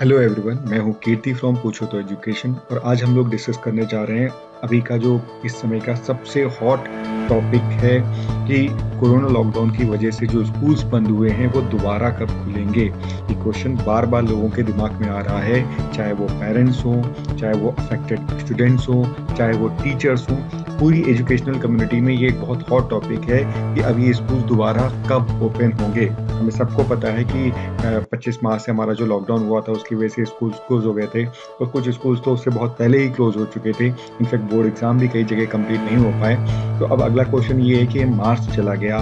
Hello everyone मैं हूँ कीर्ति from पूछो तो एजुकेशन और आज हम लोग डिस्कस करने जा रहे हैं अभी का जो इस समय का सबसे हॉट टॉपिक है कि कोरोना लॉकडाउन की वजह से जो स्कूल्स बंद हुए हैं, वो दोबारा कब खुलेंगे? ये क्वेश्चन बार बार लोगों के दिमाग में आ रहा है, चाहे वो पेरेंट्स हों, चाहे वो अफेक्टेड स्टूडेंट्स हों, चाहे वो टीचर्स हों। पूरी एजुकेशनल कम्युनिटी में ये एक बहुत हॉट टॉपिक है कि अब ये स्कूल दोबारा कब ओपन होंगे। हमें सबको पता है कि 25 मार्च से हमारा जो लॉकडाउन हुआ था, उसकी वजह से स्कूल्स क्लोज हो गए थे और कुछ स्कूल्स तो उससे बहुत पहले ही क्लोज हो चुके थे। इनफैक्ट बोर्ड एग्ज़ाम भी कई जगह कंप्लीट नहीं हो पाए। तो अब अगला क्वेश्चन ये है कि मार्च चला गया।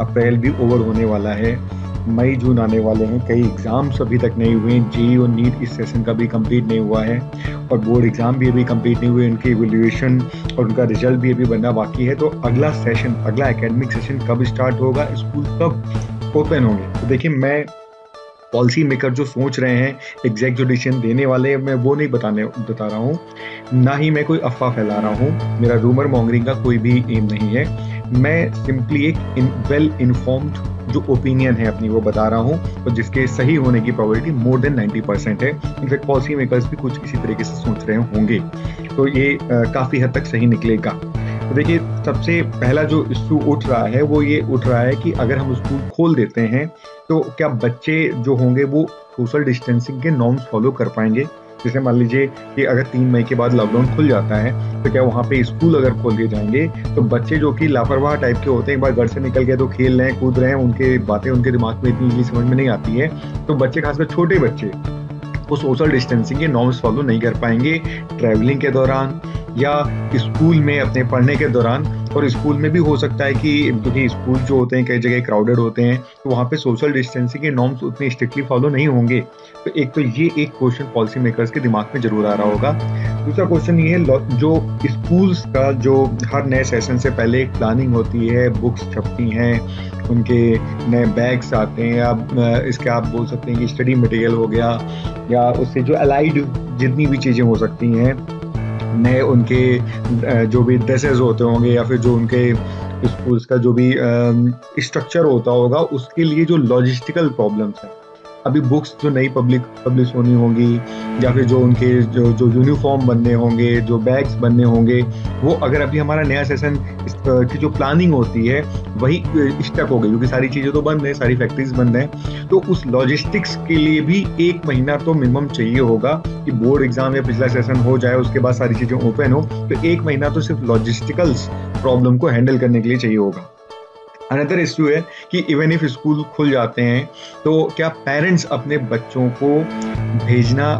अप्रैल भी ओवर होने वाला है। मई, जून आने वाले हैं। कई एग्ज़ाम्स अभी तक नहीं हुए हैं। जेई और नीट इस सेशन का भी कंप्लीट नहीं हुआ है। और बोर्ड एग्ज़ाम भी अभी कंप्लीट नहीं हुए। उनकी एवेल्यूएशन और उनका रिज़ल्ट भी अभी बनना बाकी है। तो अगला सेशन अगला एकेडमिक सेशन कब स्टार्ट होगा? स्कूल कब ओपन होंगे। तो देखिए मैं पॉलिसी मेकर जो सोच रहे हैं एग्जैक्ट जो डिसीज़न देने वाले मैं वो नहीं बताने बता रहा हूँ। ना ही मैं कोई अफवाह फैला रहा हूँ। मेरा रूमर मॉन्गरिंग का कोई भी एम नहीं है। मैं सिंपली एक इन, वेल इन्फॉर्म्ड जो ओपिनियन है अपनी वो बता रहा हूँ तो जिसके सही होने की प्रोबेबिलिटी मोर देन 90 परसेंट है। इनफैक्ट पॉलिसी मेकर्स भी कुछ इसी तरीके से सोच रहे होंगे। तो ये काफ़ी हद तक सही निकलेगा। तो देखिए, सबसे पहला जो इशू उठ रहा है, वो ये उठ रहा है कि अगर हम स्कूल खोल देते हैं तो क्या बच्चे जो होंगे, वो सोशल डिस्टेंसिंग के नॉर्म्स फॉलो कर पाएँगे? जैसे मान लीजिए कि अगर तीन मई के बाद लॉकडाउन खुल जाता है तो क्या वहाँ पे स्कूल अगर खोल दिए जाएँगे तो बच्चे जो कि लापरवाह टाइप के होते हैं, एक बार घर से निकल गए तो खेल रहे हैं, कूद रहे हैं, उनके बातें उनके दिमाग में इतनी इजली समझ में नहीं आती है तो बच्चे, खासकर छोटे बच्चे, वो सोशल डिस्टेंसिंग के नॉर्म्स फॉलो नहीं कर पाएँगे, ट्रैवलिंग के दौरान या स्कूल में अपने पढ़ने के दौरान, और स्कूल में भी हो सकता है कि क्योंकि स्कूल जो होते हैं, कई जगह क्राउडेड होते हैं तो वहाँ पे सोशल डिस्टेंसिंग के नॉर्म्स उतने स्ट्रिक्टली फॉलो नहीं होंगे। तो एक तो ये एक क्वेश्चन पॉलिसी मेकर्स के दिमाग में ज़रूर आ रहा होगा। दूसरा क्वेश्चन ये है जो स्कूल्स का जो हर नए सेशन से पहले एक प्लानिंग होती है बुक्स छपती हैं, उनके नए बैग्स आते हैं, या इसके आप बोल सकते हैं कि स्टडी मटेरियल हो गया, या उससे जो अलाइड जितनी भी चीज़ें हो सकती हैं नए उनके जो भी ड्रेसेस होते होंगे या फिर जो उनके स्कूल्स का जो भी स्ट्रक्चर होता होगा, उसके लिए जो लॉजिस्टिकल प्रॉब्लम्स हैं। अभी बुक्स जो नई पब्लिक पब्लिश होनी होंगी, या फिर जो उनके जो जो यूनिफॉर्म बनने होंगे, जो बैग्स बनने होंगे, वो अगर अभी हमारा नया सेशन की जो प्लानिंग होती है, वही स्टक हो गई, क्योंकि सारी चीज़ें तो बंद हैं, सारी फैक्ट्रीज बंद हैं तो उस लॉजिस्टिक्स के लिए भी एक महीना तो मिनिमम चाहिए होगा कि बोर्ड एग्ज़ाम या पिछला सेशन हो जाए, उसके बाद सारी चीज़ें ओपन हो तो एक महीना तो सिर्फ़ लॉजिस्टिकल्स प्रॉब्लम को हैंडल करने के लिए चाहिए होगा। अनदर इशू है कि इवन इफ़ स्कूल खुल जाते हैं तो क्या पेरेंट्स अपने बच्चों को भेजना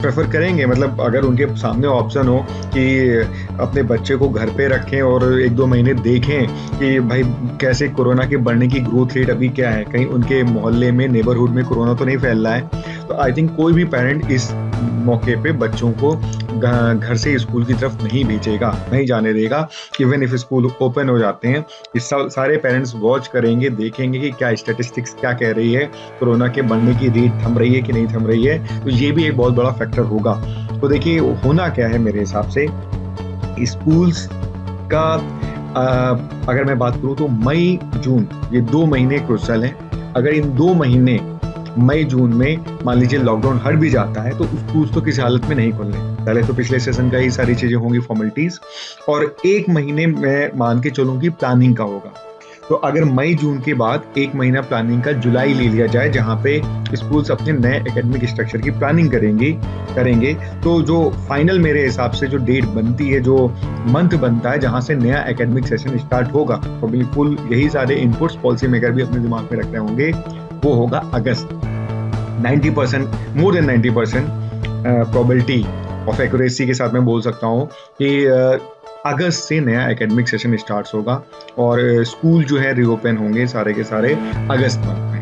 प्रेफर करेंगे? मतलब अगर उनके सामने ऑप्शन हो कि अपने बच्चे को घर पे रखें और एक दो महीने देखें कि भाई कैसे कोरोना के बढ़ने की ग्रोथ रेट अभी क्या है? कहीं उनके मोहल्ले में नेबरहुड में कोरोना तो नहीं फैल रहा है। तो आई थिंक कोई भी पेरेंट इस मौके पे बच्चों को घर से स्कूल की तरफ़ नहीं भेजेगा, नहीं जाने देगा इवन इफ़ स्कूल ओपन हो जाते हैं, इस सारे पेरेंट्स वॉच करेंगे, देखेंगे कि क्या स्टेटिस्टिक्स क्या कह रही है कोरोना के बढ़ने की रेट थम रही है कि नहीं थम रही है तो ये भी एक बहुत बड़ा फैक्टर होगा। तो देखिए, होना क्या है मेरे हिसाब से स्कूल्स का अगर मैं बात करूँ तो मई, जून, ये दो महीने क्रुशल हैं। अगर इन दो महीने मई, जून में, मान लीजिए लॉकडाउन हट भी जाता है तो स्कूल तो किसी हालत में नहीं खुलने। पहले तो पिछले सेशन का ही सारी चीज़ें होंगी फॉर्मेलिटीज और एक महीने में मान के चलूँगी प्लानिंग का होगा। तो अगर मई, जून के बाद एक महीना प्लानिंग का जुलाई ले लिया जाए, जहाँ पे स्कूल्स अपने नए एकेडमिक स्ट्रक्चर की प्लानिंग करेंगे करेंगे तो जो फाइनल मेरे हिसाब से जो डेट बनती है, जो मंथ बनता है, जहाँ से नया एकेडमिक सेशन स्टार्ट होगा तो बिल्कुल यही सारे इनपुट्स पॉलिसी मेकर भी अपने दिमाग में रख रहे होंगे, वो होगा अगस्त। 90 percent more than 90 percent probability of accuracy के साथ मैं बोल सकता हूँ कि अगस्त से नया एकेडमिक सेशन स्टार्ट होगा और स्कूल जो है रीओपन होंगे सारे के सारे अगस्त में।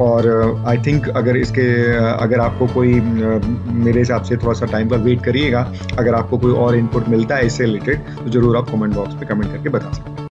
और आई थिंक अगर इसके अगर आपको कोई मेरे हिसाब से थोड़ा सा टाइम का वेट करिएगा, अगर आपको कोई और इनपुट मिलता है इससे रिलेटेड तो ज़रूर आप कमेंट बॉक्स में कमेंट करके बता सकते हैं।